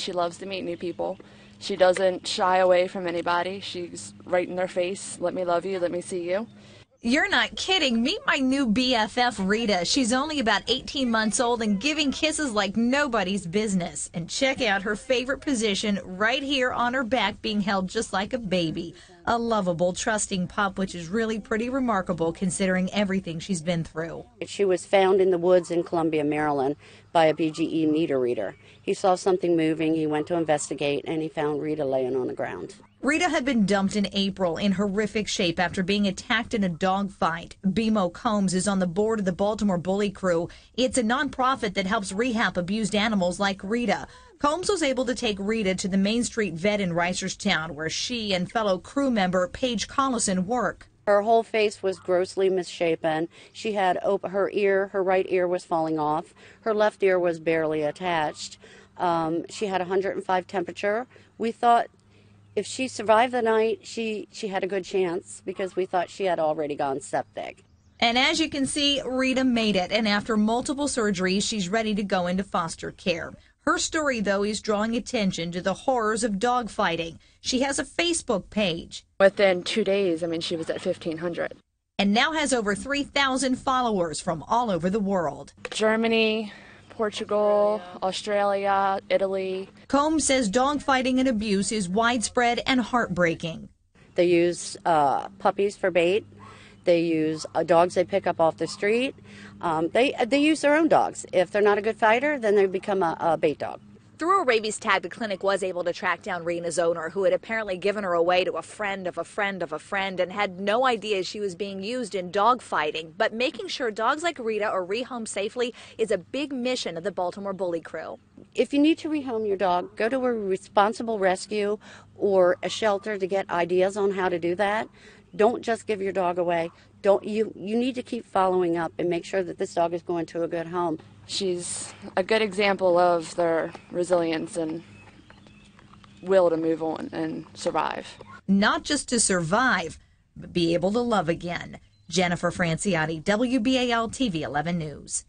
She loves to meet new people. She doesn't shy away from anybody. She's right in their face. Let me love you. Let me see you. You're not kidding. Meet my new BFF, Rita. She's only about 18 months old and giving kisses like nobody's business. And check out her favorite position right here on her back, being held just like a baby. A lovable, trusting pup, which is really pretty remarkable considering everything she's been through. She was found in the woods in Columbia, Maryland by a BGE meter reader. He saw something moving, he went to investigate, and he found Rita laying on the ground. Rita had been dumped in April in horrific shape after being attacked in a dogfight. BMO Combs is on the board of the Baltimore Bully Crew. It's a nonprofit that helps rehab abused animals like Rita. Combs was able to take Rita to the Main Street vet in Reisterstown, where she and fellow crew member Paige Collison work. Her whole face was grossly misshapen. She had op- her ear, her right ear was falling off. Her left ear was barely attached. Um, she had 105 temperature. We thought if she survived the night, she, she had a good chance because we thought she had already gone septic. And as you can see, Rita made it. And after multiple surgeries, she's ready to go into foster care. Her story, though, is drawing attention to the horrors of dogfighting. She has a Facebook page. Within two days, I mean, she was at 1,500. And now has over 3,000 followers from all over the world. Germany, Portugal, Australia, Italy. Combs says dogfighting and abuse is widespread and heartbreaking. They use uh, puppies for bait. They use uh, dogs they pick up off the street. Um, they they use their own dogs. If they're not a good fighter, then they become a, a bait dog. Through a rabies tag, the clinic was able to track down Rita's owner, who had apparently given her away to a friend of a friend of a friend and had no idea she was being used in dog fighting. But making sure dogs like Rita are rehomed safely is a big mission of the Baltimore Bully Crew. If you need to rehome your dog, go to a responsible rescue or a shelter to get ideas on how to do that. Don't just give your dog away. Don't you you need to keep following up and make sure that this dog is going to a good home. She's a good example of their resilience and will to move on and survive. Not just to survive, but be able to love again. Jennifer Franciotti, WBAL TV 11 News.